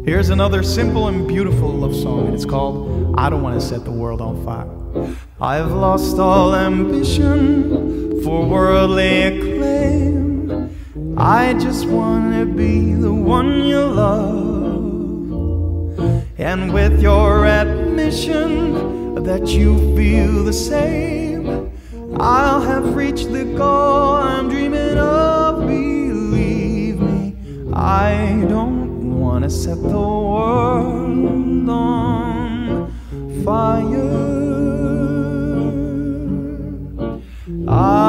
Here's another simple and beautiful love song, and it's called I Don't Want to Set the World on Fire. I've lost all ambition for worldly acclaim. I just want to be the one you love. And with your admission that you feel the same, I'll have reached the I don't wanna set the world on fire. I